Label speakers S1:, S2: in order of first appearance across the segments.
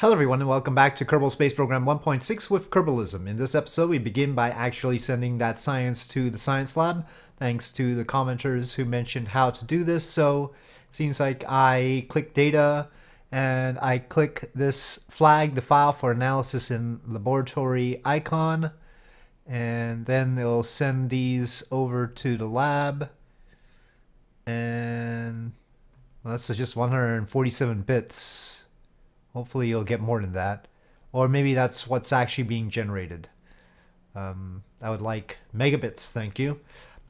S1: Hello everyone and welcome back to Kerbal Space Program 1.6 with Kerbalism. In this episode we begin by actually sending that science to the science lab thanks to the commenters who mentioned how to do this. So seems like I click data and I click this flag, the file for analysis in laboratory icon and then they'll send these over to the lab and well, that's just 147 bits Hopefully you'll get more than that. Or maybe that's what's actually being generated. Um, I would like megabits, thank you.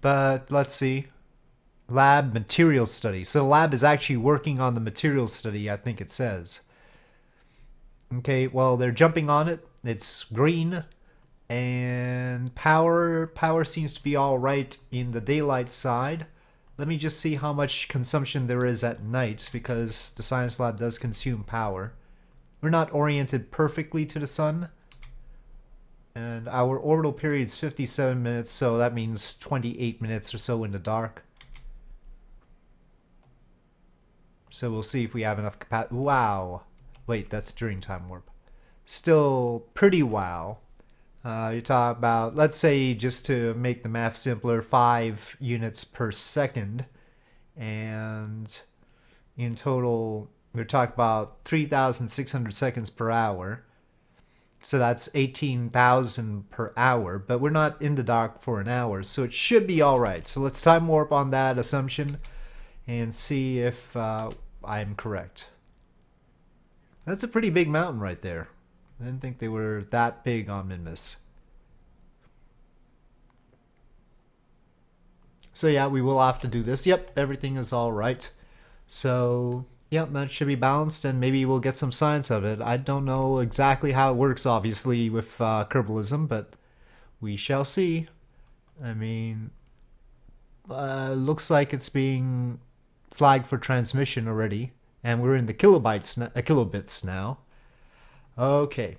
S1: But let's see. Lab material study. So the lab is actually working on the material study, I think it says. Okay, well, they're jumping on it. It's green. And power, power seems to be all right in the daylight side. Let me just see how much consumption there is at night because the science lab does consume power. We're not oriented perfectly to the sun. And our orbital period is 57 minutes, so that means 28 minutes or so in the dark. So we'll see if we have enough capacity. Wow. Wait, that's during time warp. Still pretty wow. Uh, you talk about, let's say, just to make the math simpler, 5 units per second. And in total, we're talking about 3,600 seconds per hour. So that's 18,000 per hour, but we're not in the dark for an hour, so it should be all right. So let's time warp on that assumption and see if uh, I'm correct. That's a pretty big mountain right there. I didn't think they were that big on Minmus. So yeah, we will have to do this. Yep, everything is all right. So Yep, that should be balanced, and maybe we'll get some science of it. I don't know exactly how it works, obviously, with uh, Kerbalism, but we shall see. I mean, uh, looks like it's being flagged for transmission already, and we're in the kilobytes, uh, kilobits now. Okay.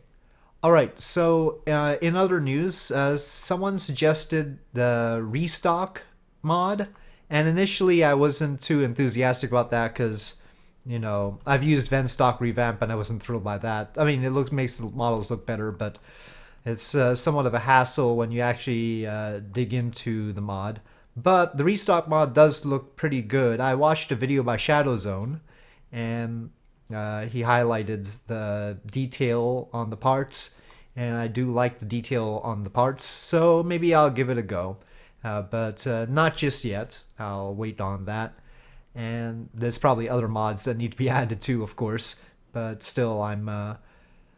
S1: All right, so uh, in other news, uh, someone suggested the restock mod, and initially I wasn't too enthusiastic about that because you know, I've used Venstock revamp and I wasn't thrilled by that. I mean, it looks makes the models look better, but it's uh, somewhat of a hassle when you actually uh, dig into the mod. But the restock mod does look pretty good. I watched a video by Shadowzone, and uh, he highlighted the detail on the parts, and I do like the detail on the parts, so maybe I'll give it a go. Uh, but uh, not just yet. I'll wait on that and there's probably other mods that need to be added too, of course. But still, I'm uh,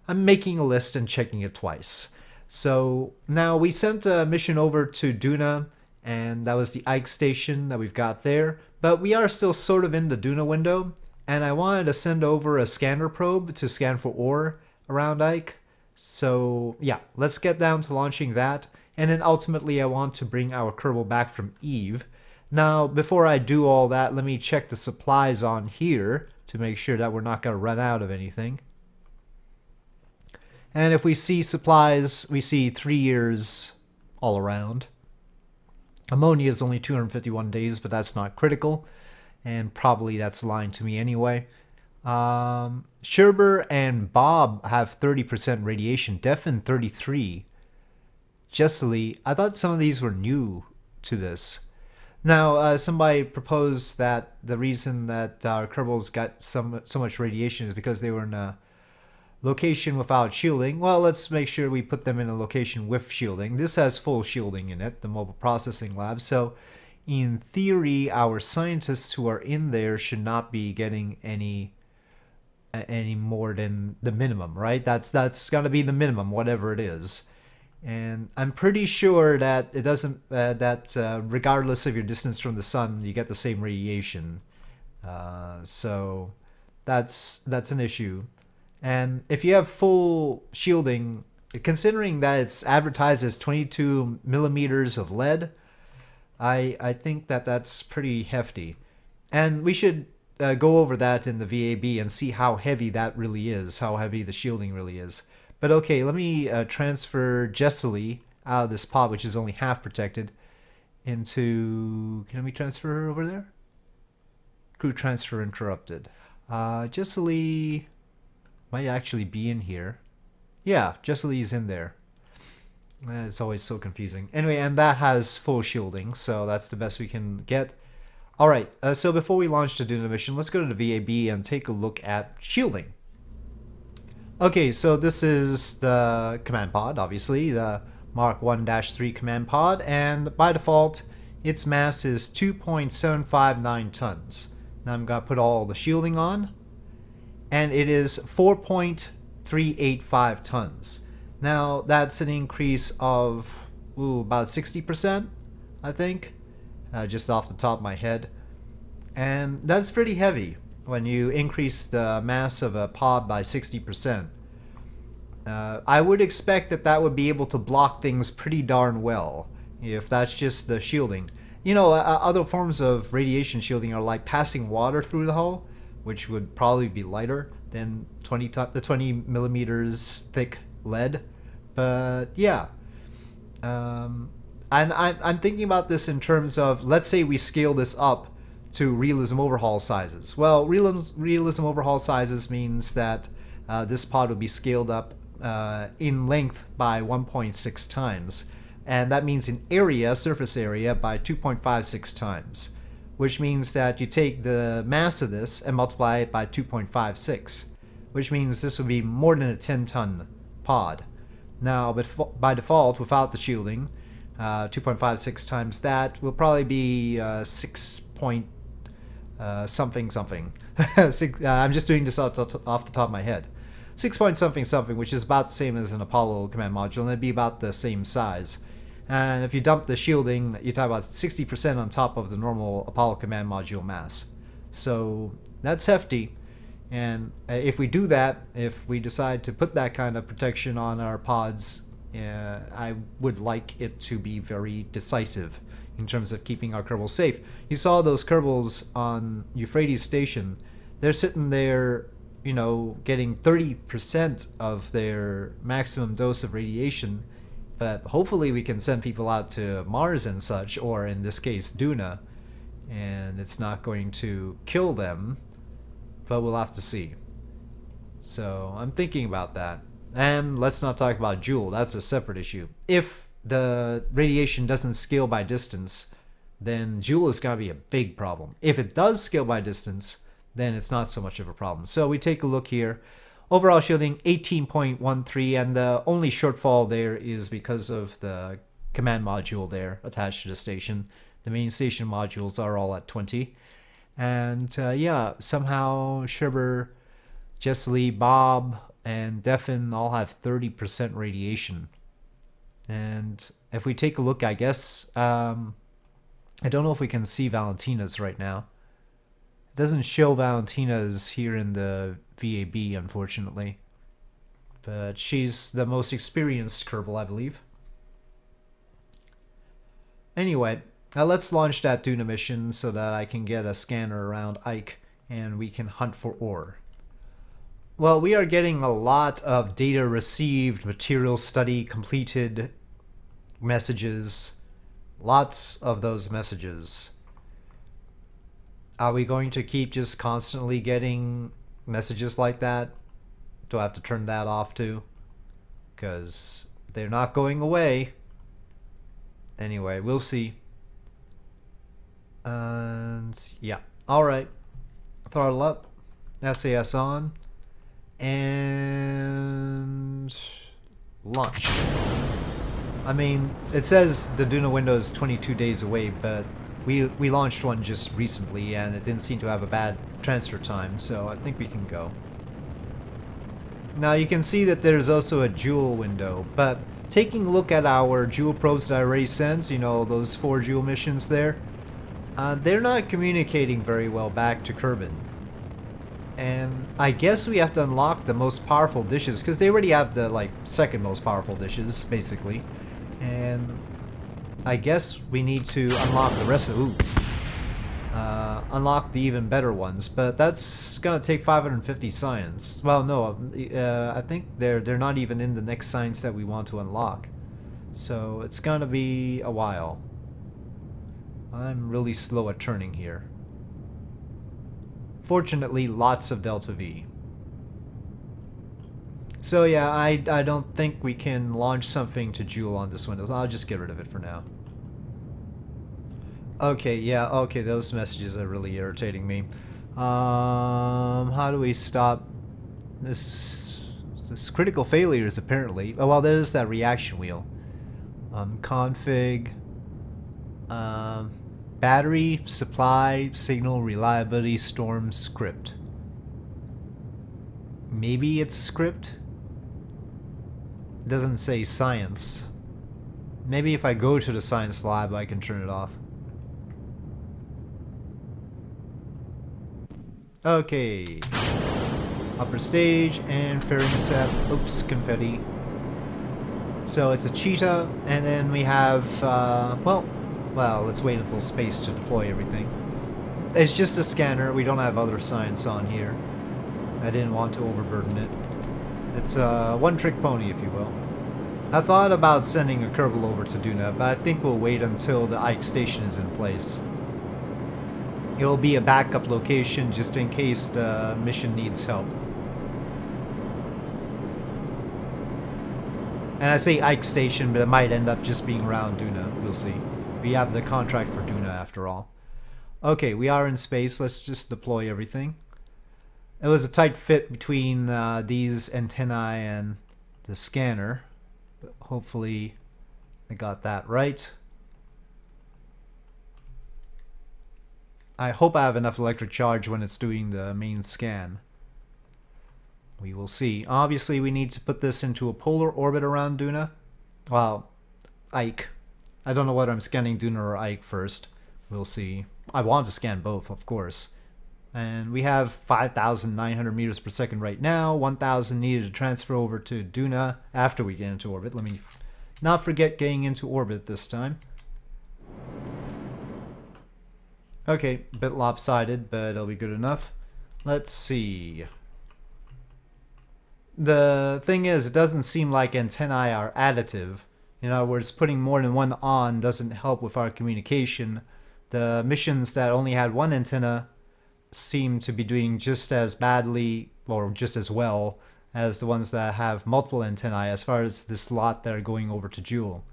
S1: I'm making a list and checking it twice. So now we sent a mission over to Duna, and that was the Ike station that we've got there. But we are still sort of in the Duna window, and I wanted to send over a scanner probe to scan for ore around Ike. So yeah, let's get down to launching that. And then ultimately I want to bring our Kerbal back from Eve now, before I do all that, let me check the supplies on here to make sure that we're not going to run out of anything. And if we see supplies, we see three years all around. Ammonia is only 251 days, but that's not critical. And probably that's lying to me anyway. Um, Sherber and Bob have 30% radiation. Defin 33. Jessely, I thought some of these were new to this. Now, uh, somebody proposed that the reason that our Kerbals got some so much radiation is because they were in a location without shielding. Well, let's make sure we put them in a location with shielding. This has full shielding in it, the mobile processing lab. So, in theory, our scientists who are in there should not be getting any any more than the minimum, right? That's that's got to be the minimum, whatever it is and I'm pretty sure that it doesn't uh, that uh, regardless of your distance from the sun, you get the same radiation. Uh, so that's that's an issue. And if you have full shielding, considering that it's advertised as 22 millimeters of lead, I I think that that's pretty hefty. And we should uh, go over that in the VAB and see how heavy that really is, how heavy the shielding really is. But okay, let me uh, transfer Jessely out of this pod, which is only half protected, into... Can we transfer her over there? Crew transfer interrupted. Uh, Jessely... Might actually be in here. Yeah, Jessie in there. It's always so confusing. Anyway, and that has full shielding, so that's the best we can get. Alright, uh, so before we launch to do the Duna mission, let's go to the VAB and take a look at shielding. Okay, so this is the command pod, obviously, the Mark 1-3 command pod, and by default, its mass is 2.759 tons. Now I'm gonna put all the shielding on, and it is 4.385 tons. Now that's an increase of ooh, about 60%, I think, uh, just off the top of my head. And that's pretty heavy when you increase the mass of a pod by 60%. Uh, I would expect that that would be able to block things pretty darn well if that's just the shielding. You know, uh, other forms of radiation shielding are like passing water through the hull, which would probably be lighter than 20 t- the 20 millimeters thick lead. But yeah, um, and I'm, I'm thinking about this in terms of let's say we scale this up to realism overhaul sizes. Well, realism, realism overhaul sizes means that uh, this pod would be scaled up uh, in length by 1.6 times, and that means in area, surface area, by 2.56 times, which means that you take the mass of this and multiply it by 2.56, which means this would be more than a 10 ton pod. Now, but by default, without the shielding, uh, 2.56 times that will probably be uh, 6 point uh, something something. Six, uh, I'm just doing this off the, top of my head. 6 point something something, which is about the same as an Apollo command module, and it'd be about the same size. And if you dump the shielding, you talk about 60% on top of the normal Apollo command module mass. So that's hefty. And uh, if we do that, if we decide to put that kind of protection on our pods, uh, I would like it to be very decisive in terms of keeping our Kerbals safe. You saw those Kerbals on Euphrates Station. They're sitting there, you know, getting 30% of their maximum dose of radiation. But hopefully we can send people out to Mars and such, or in this case, Duna, and it's not going to kill them but we'll have to see. So I'm thinking about that. And let's not talk about Jool. that's a separate issue. If the radiation doesn't scale by distance, then Jool is going to be a big problem. If it does scale by distance, then it's not so much of a problem. So we take a look here. Overall shielding 18.13, and the only shortfall there is because of the command module there attached to the station. The main station modules are all at 20. And uh, yeah, somehow Sherber, Jess Lee, Bob, and Defin all have 30% radiation. And if we take a look, I guess, um, I don't know if we can see Valentina's right now. It doesn't show Valentina's here in the VAB, unfortunately. But she's the most experienced Kerbal, I believe. Anyway, now let's launch that Duna mission so that I can get a scanner around Ike and we can hunt for ore. Well, we are getting a lot of data received, material study completed, messages. Lots of those messages. Are we going to keep just constantly getting messages like that? Do I have to turn that off too? Because they're not going away. Anyway, we'll see. And yeah, all right. Throttle up, SAS on, and launch. I mean, it says the Duna window is 22 days away, but we we launched one just recently, and it didn't seem to have a bad transfer time, so I think we can go. Now you can see that there's also a Jool window, but taking a look at our Jool probes that I already sent, you know, those four Jool missions there, uh, they're not communicating very well back to Kerbin. And I guess we have to unlock the most powerful dishes, because they already have the, like, second most powerful dishes, basically. And I guess we need to unlock the rest of... Ooh. Uh, unlock the even better ones, but that's gonna take 550 science. Well, no, uh, I think they're they're not even in the next science that we want to unlock, so it's gonna be a while. I'm really slow at turning here. Fortunately, lots of delta V. So yeah, I, I don't think we can launch something to Jool on this Windows. I'll just get rid of it for now. Okay, yeah, okay, those messages are really irritating me. Um, how do we stop this, this critical failures apparently? Oh, well, there's that reaction wheel. Um, config, um, battery, supply, signal, reliability, storm, script. Maybe it's script? It doesn't say science. Maybe if I go to the science lab I can turn it off. Okay. Upper stage and fairing set. Oops, confetti. So it's a cheetah, and then we have, uh, well, well, let's wait until space to deploy everything. It's just a scanner, we don't have other science on here. I didn't want to overburden it. It's uh, a one-trick pony, if you will. I thought about sending a Kerbal over to Duna, but I think we'll wait until the Ike station is in place. It'll be a backup location just in case the mission needs help. And I say Ike Station, but it might end up just being around Duna. We'll see. We have the contract for Duna after all. Okay, we are in space. Let's just deploy everything. It was a tight fit between uh, these antennae and the scanner. But hopefully I got that right. I hope I have enough electric charge when it's doing the main scan. We will see. Obviously, we need to put this into a polar orbit around Duna. Well, Ike. I don't know whether I'm scanning Duna or Ike first. We'll see. I want to scan both, of course. And we have 5,900 meters per second right now. 1,000 needed to transfer over to Duna after we get into orbit. Let me not forget getting into orbit this time. Okay, a bit lopsided, but it'll be good enough. Let's see. The thing is, it doesn't seem like antennae are additive. In other words, putting more than one on doesn't help with our communication. The missions that only had one antenna seem to be doing just as badly, or just as well, as the ones that have multiple antennae as far as the slot that are going over to Jool.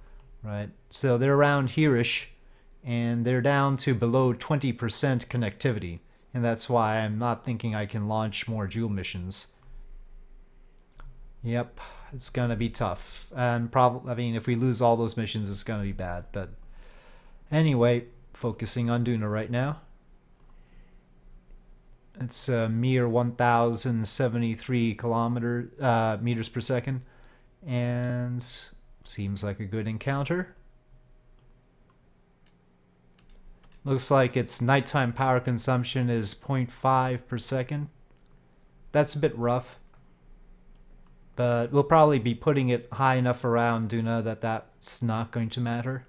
S1: Right? So they're around here-ish and they're down to below 20% connectivity. And that's why I'm not thinking I can launch more Jool missions. Yep, it's gonna be tough. And probably, I mean, if we lose all those missions, it's gonna be bad. But anyway, focusing on Duna right now. It's a mere 1,073 kilometer uh, meters per second, and seems like a good encounter. Looks like its nighttime power consumption is 0.5 per second. That's a bit rough. But we'll probably be putting it high enough around Duna that that's not going to matter.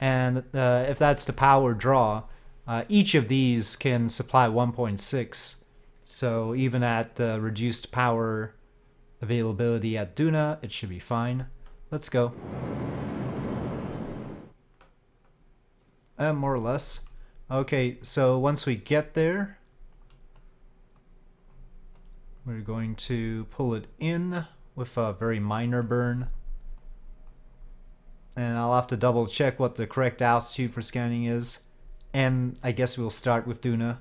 S1: And uh, if that's the power draw, uh, each of these can supply 1.6. So even at the reduced power availability at Duna, it should be fine. Let's go. Uh, more or less. Okay, so once we get there, we're going to pull it in with a very minor burn. And I'll have to double check what the correct altitude for scanning is. And I guess we'll start with Duna.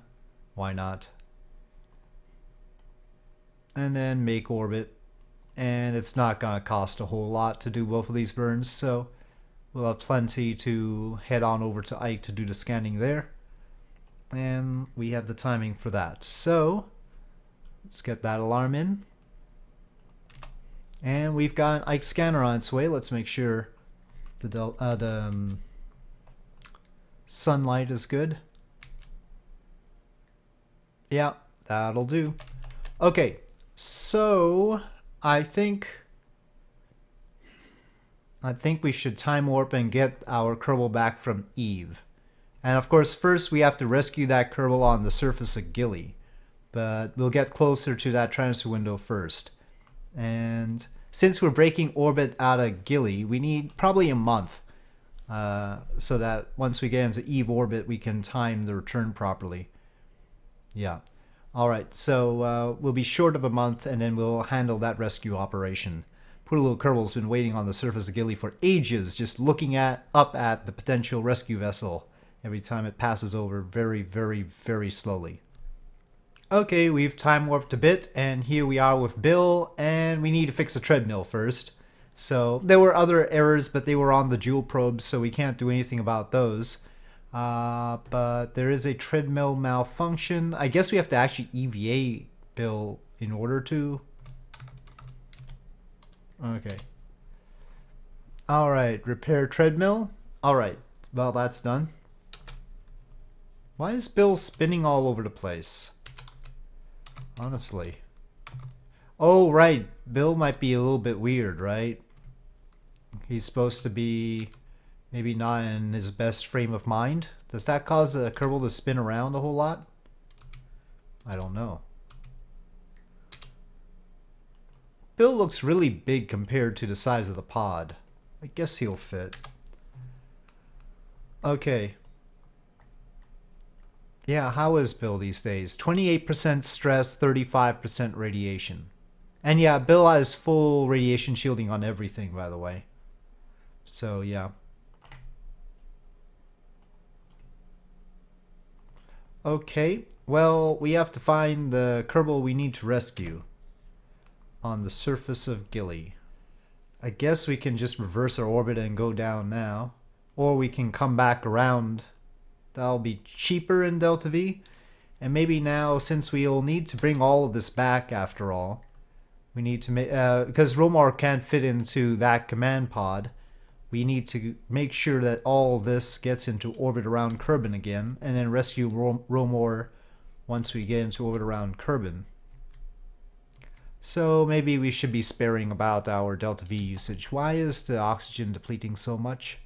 S1: Why not? And then make orbit. And it's not going to cost a whole lot to do both of these burns, so We'll have plenty to head on over to Ike to do the scanning there. And we have the timing for that. So, let's get that alarm in. And we've got an Ike scanner on its way. Let's make sure the, uh, the um, sunlight is good. Yeah, that'll do. Okay, so I think I think we should time warp and get our Kerbal back from Eve. And of course, first we have to rescue that Kerbal on the surface of Gilly. But we'll get closer to that transfer window first. And since we're breaking orbit out of Gilly, we need probably a month. Uh, so that once we get into Eve orbit, we can time the return properly. Yeah. All right, so uh, we'll be short of a month, and then we'll handle that rescue operation. Poor little Kerbal's been waiting on the surface of Gilly for ages, just looking at up at the potential rescue vessel every time it passes over very, very, very slowly. Okay, we've time warped a bit, and here we are with Bill, and we need to fix the treadmill first. So there were other errors, but they were on the Jool probes, so we can't do anything about those. Uh, but there is a treadmill malfunction. I guess we have to actually EVA Bill in order to. Okay. Alright, repair treadmill. Alright, well that's done. Why is Bill spinning all over the place? Honestly. Oh, right. Bill might be a little bit weird, right? He's supposed to be maybe not in his best frame of mind. Does that cause a Kerbal to spin around a whole lot? I don't know. Bill looks really big compared to the size of the pod. I guess he'll fit. Okay. Yeah, how is Bill these days? 28% stress, 35% radiation. And yeah, Bill has full radiation shielding on everything, by the way. So, yeah. Okay, well, we have to find the Kerbal we need to rescue on the surface of Gilly. I guess we can just reverse our orbit and go down now. Or we can come back around. That'll be cheaper in Delta V. And maybe now, since we'll need to bring all of this back after all, we need to make, uh, because Romar can't fit into that command pod, we need to make sure that all this gets into orbit around Kerbin again, and then rescue Romor once we get into orbit around Kerbin. So maybe we should be sparing about our delta V usage. Why is the oxygen depleting so much?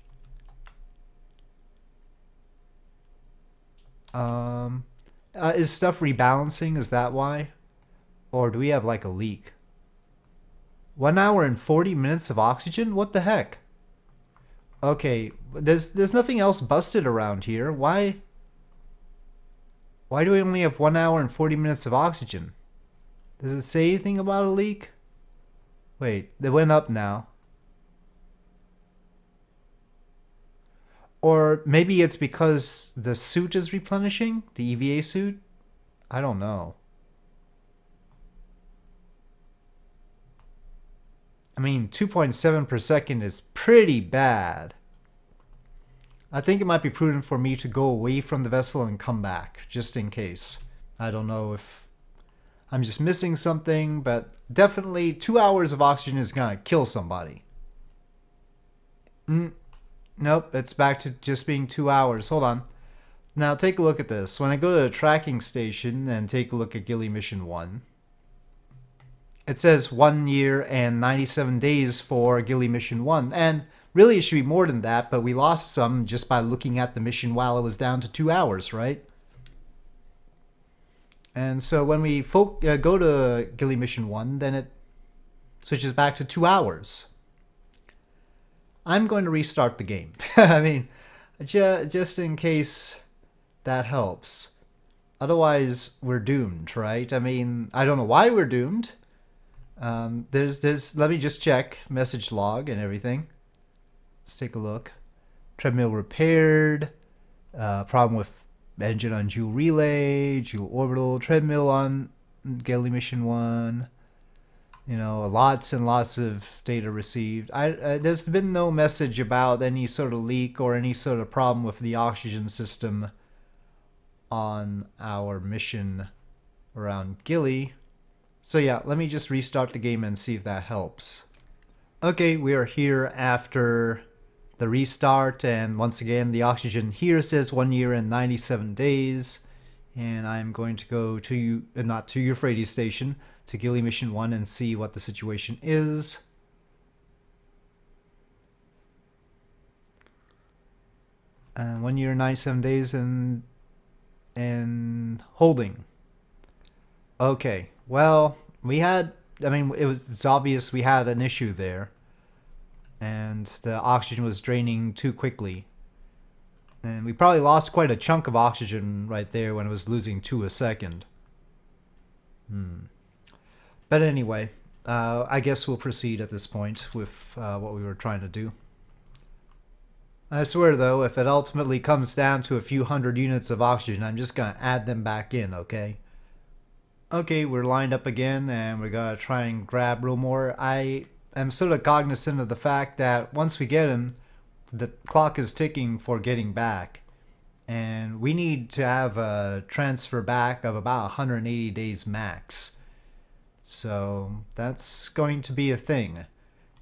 S1: Um, uh, is stuff rebalancing? Is that why? Or do we have like a leak? One hour and 40 minutes of oxygen? What the heck? Okay, there's there's nothing else busted around here. Why? Why do we only have one hour and 40 minutes of oxygen? Does it say anything about a leak? Wait, they went up now. Or maybe it's because the suit is replenishing? The EVA suit? I don't know. I mean, 2.7 per second is pretty bad. I think it might be prudent for me to go away from the vessel and come back, just in case. I don't know if I'm just missing something, but definitely two hours of oxygen is gonna kill somebody. Mm, nope, it's back to just being two hours. Hold on. Now take a look at this. When I go to the tracking station and take a look at Gilly Mission 1, it says one year and 97 days for Gilly Mission 1. And really, it should be more than that, but we lost some just by looking at the mission while it was down to two hours, right? And so when we uh, go to Gilly Mission 1, then it switches back to two hours. I'm going to restart the game. I mean, ju just in case that helps. Otherwise, we're doomed, right? I mean, I don't know why we're doomed. Um, there's there's let me just check message log and everything. Let's take a look. Treadmill repaired. Uh, problem with engine on Jool relay, Jool orbital, treadmill on Gilly mission one. You know, lots and lots of data received. I uh, there's been no message about any sort of leak or any sort of problem with the oxygen system on our mission around Gilly. So yeah, let me just restart the game and see if that helps. Okay, we are here after the restart and once again the oxygen here says 1 year and 97 days and I'm going to go to you, uh, not to Euphrates station, to Gilly Mission 1 and see what the situation is. And 1 year 97 days and and holding. Okay, well, we had, I mean, it was it's obvious we had an issue there. And the oxygen was draining too quickly. And we probably lost quite a chunk of oxygen right there when it was losing two a second. Hmm. But anyway, uh, I guess we'll proceed at this point with uh, what we were trying to do. I swear though, if it ultimately comes down to a few hundred units of oxygen, I'm just gonna add them back in, okay? Okay, we're lined up again and we're gonna try and grab Romor. I am sort of cognizant of the fact that once we get him, the clock is ticking for getting back. And we need to have a transfer back of about 180 days max. So that's going to be a thing.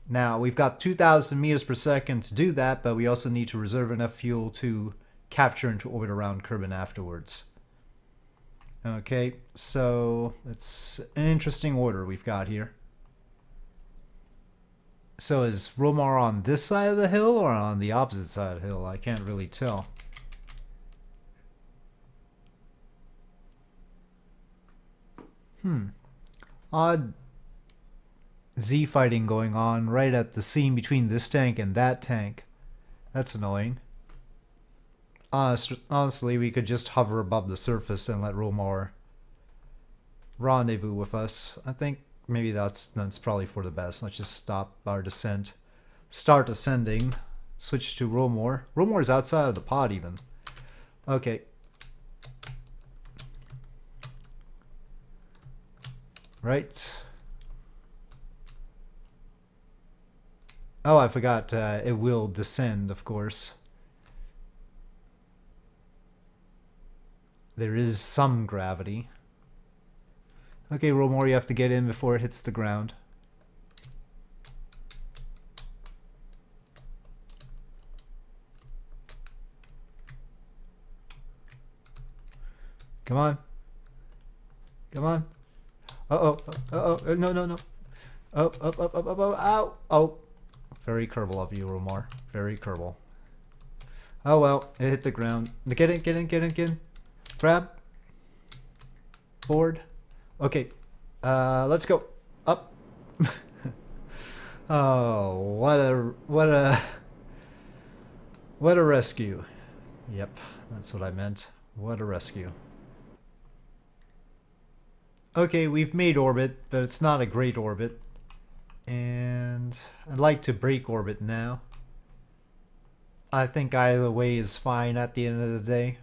S1: Now, we've got 2,000 meters per second to do that, but we also need to reserve enough fuel to capture and to orbit around Kerbin afterwards. Okay, so it's an interesting order we've got here. So is Romar on this side of the hill or on the opposite side of the hill? I can't really tell. Hmm. Odd Z fighting going on right at the seam between this tank and that tank. That's annoying. Honest, honestly, we could just hover above the surface and let Romar rendezvous with us. I think maybe that's that's probably for the best. Let's just stop our descent. Start ascending. Switch to Romor. Romor is outside of the pod even. Okay. Right. Oh, I forgot. Uh, it will descend, of course. There is some gravity. Okay, Romor, you have to get in before it hits the ground. Come on. Come on. Uh-oh. Uh-oh. Uh, no, no, no. Oh, up, up, up, up, up, ow. Oh. Very Kerbal of you, Romar. Very Kerbal. Oh well, it hit the ground. Get in, get in, get in, get in. Grab. Board. Okay. Uh, let's go. Up. oh, what a, what a, what a rescue. Yep, that's what I meant. What a rescue. Okay, we've made orbit, but it's not a great orbit. And I'd like to break orbit now. I think either way is fine at the end of the day.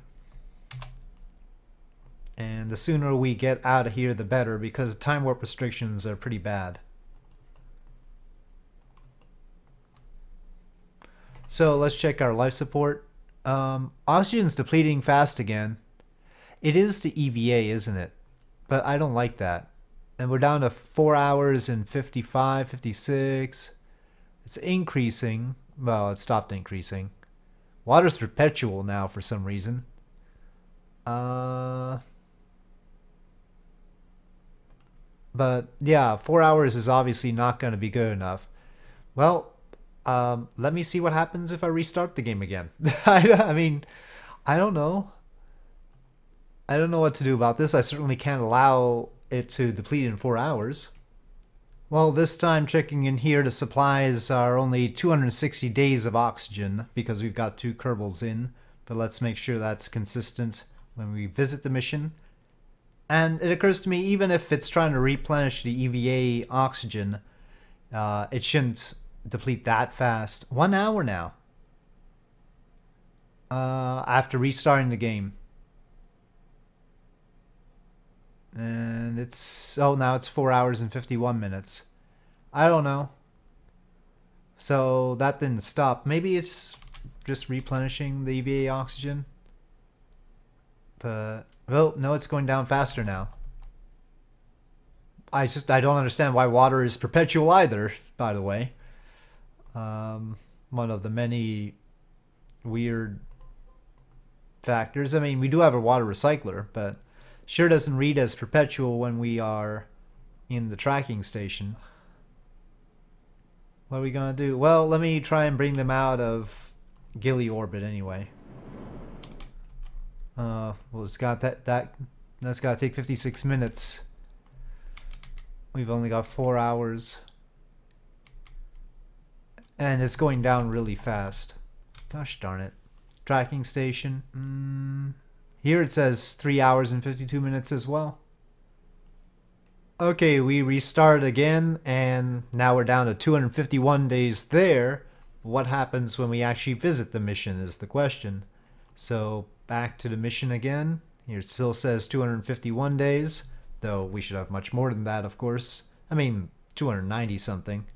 S1: And the sooner we get out of here, the better, because time warp restrictions are pretty bad. So let's check our life support. Um, oxygen's depleting fast again. It is the EVA, isn't it? But I don't like that and we're down to 4 hours and 55, 56. It's increasing. Well, it stopped increasing. Water's perpetual now for some reason. Uh, but yeah, 4 hours is obviously not going to be good enough. Well, um, let me see what happens if I restart the game again. I, I mean, I don't know. I don't know what to do about this. I certainly can't allow it to deplete in four hours. Well, this time checking in here, the supplies are only 260 days of oxygen because we've got two Kerbals in, but let's make sure that's consistent when we visit the mission. And it occurs to me, even if it's trying to replenish the EVA oxygen, uh, it shouldn't deplete that fast. One hour now. Uh, after restarting the game. And it's, oh, now it's 4 hours and 51 minutes. I don't know. So that didn't stop. Maybe it's just replenishing the EVA oxygen. But, well, no, it's going down faster now. I just, I don't understand why water is perpetual either, by the way. Um, one of the many weird factors. I mean, we do have a water recycler, but Sure doesn't read as perpetual when we are in the tracking station. What are we gonna do? Well, let me try and bring them out of Gilly orbit anyway. Uh, well, it's got that that that's gotta take 56 minutes. We've only got four hours, and it's going down really fast. Gosh darn it! Tracking station. Mm. Here it says 3 hours and 52 minutes as well. Okay, we restart again, and now we're down to 251 days there. What happens when we actually visit the mission is the question. So, back to the mission again. Here it still says 251 days, though we should have much more than that, of course. I mean, 290 something.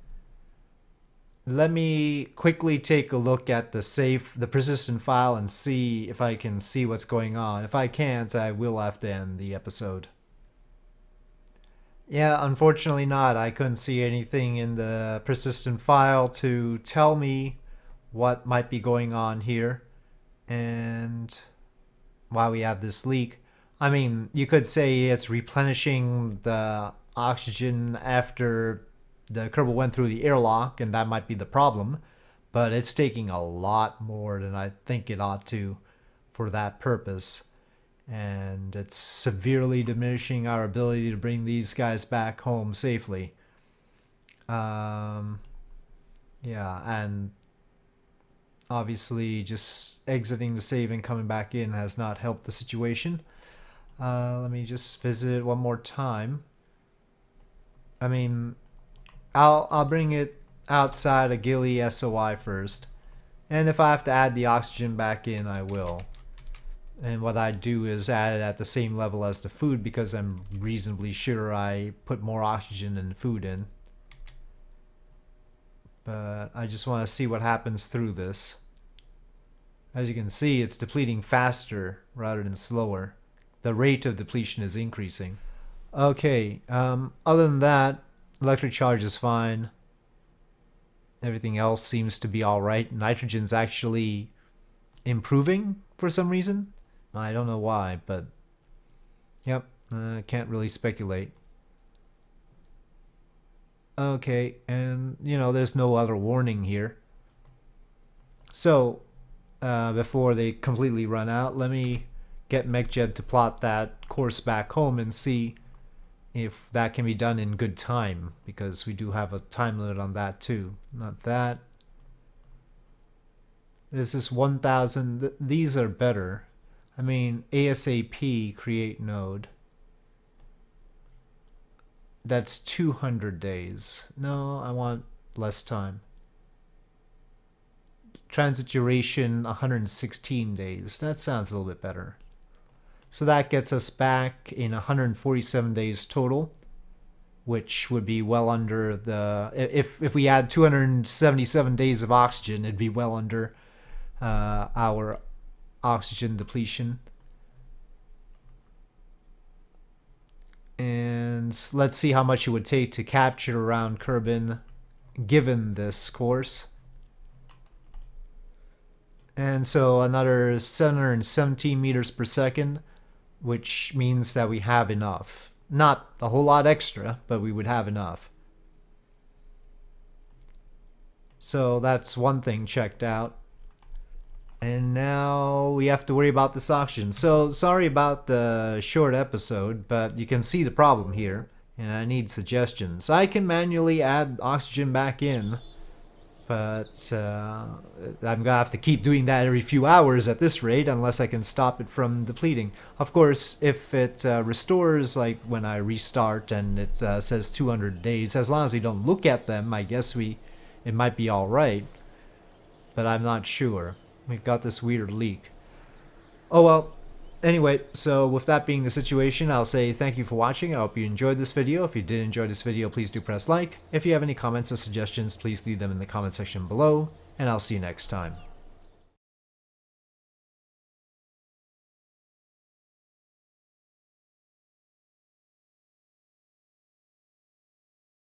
S1: Let me quickly take a look at the safe, the persistent file, and see if I can see what's going on. If I can't, I will have to end the episode. Yeah, unfortunately not. I couldn't see anything in the persistent file to tell me what might be going on here and why we have this leak. I mean, you could say it's replenishing the oxygen after the Kerbal went through the airlock, and that might be the problem, but it's taking a lot more than I think it ought to for that purpose and it's severely diminishing our ability to bring these guys back home safely. Um, yeah, and obviously just exiting the save and coming back in has not helped the situation. Uh, let me just visit it one more time. I mean, I'll I'll bring it outside of Gilly SOI first, and if I have to add the oxygen back in, I will. And what I do is add it at the same level as the food because I'm reasonably sure I put more oxygen than food in. But I just want to see what happens through this. As you can see, it's depleting faster rather than slower. The rate of depletion is increasing. Okay, um, other than that, electric charge is fine. Everything else seems to be alright. Nitrogen's actually improving for some reason. I don't know why, but yep, uh, can't really speculate. Okay, and you know, there's no other warning here. So, uh, before they completely run out, let me get MechJeb to plot that course back home and see if that can be done in good time, because we do have a time limit on that too. Not that. This is 1000. These are better. I mean, ASAP create node. That's 200 days. No, I want less time. Transit duration 116 days. That sounds a little bit better. So that gets us back in 147 days total, which would be well under the. If if we add 277 days of oxygen, it'd be well under uh, our oxygen depletion. And let's see how much it would take to capture around Kerbin given this course. And so another 717 meters per second, which means that we have enough. Not a whole lot extra, but we would have enough. So that's one thing checked out. And now we have to worry about this oxygen. So sorry about the short episode, but you can see the problem here. And I need suggestions. I can manually add oxygen back in, but uh, I'm gonna have to keep doing that every few hours at this rate unless I can stop it from depleting. Of course, if it uh, restores like when I restart and it uh, says 200 days, as long as we don't look at them, I guess we it might be alright. But I'm not sure we've got this weird leak. Oh well, anyway, so with that being the situation, I'll say thank you for watching. I hope you enjoyed this video. If you did enjoy this video, please do press like. If you have any comments or suggestions, please leave them in the comment section below, and I'll see you next time.